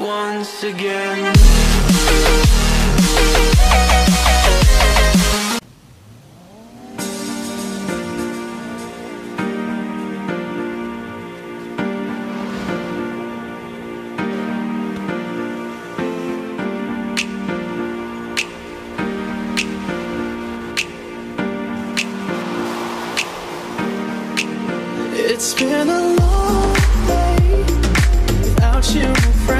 once again. It's been a long day without you, my friend.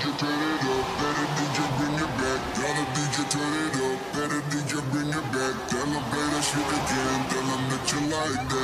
Play that again, tell them that you like that.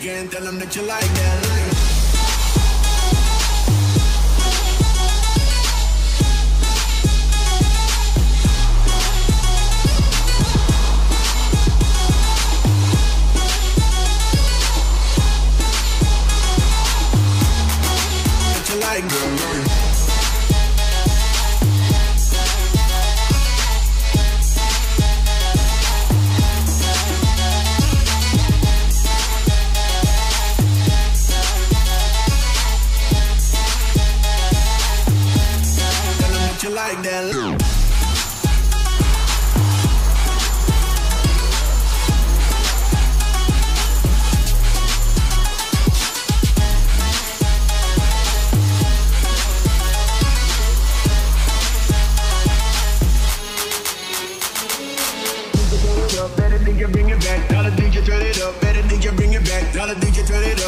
Like that like that.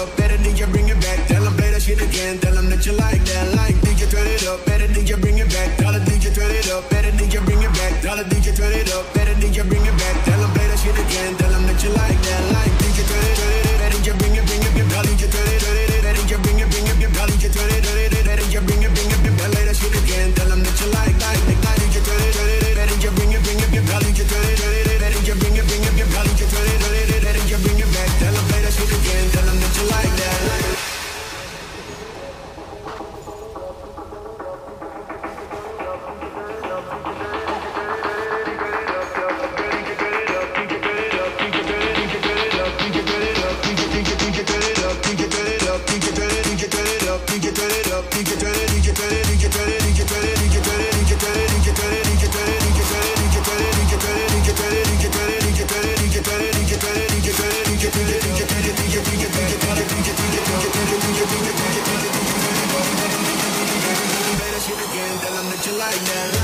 up, better than you bring it back. Tell them play that shit again, tell them that you like that. Like, did you turn it up, better than you bring it back. Dollar, did you turn it up, better than you bring it back. Dollar, did you turn it up, better than you bring it back. Tell them play that shit again, tell them that you like that.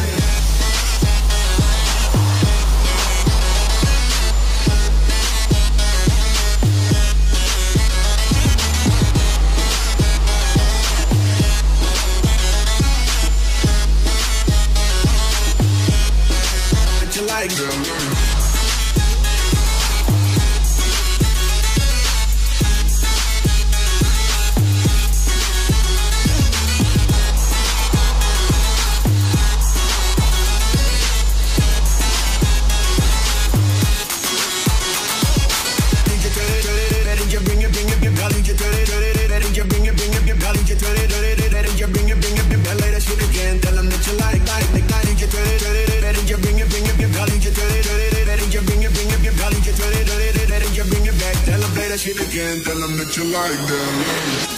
Again, tell them that you like them.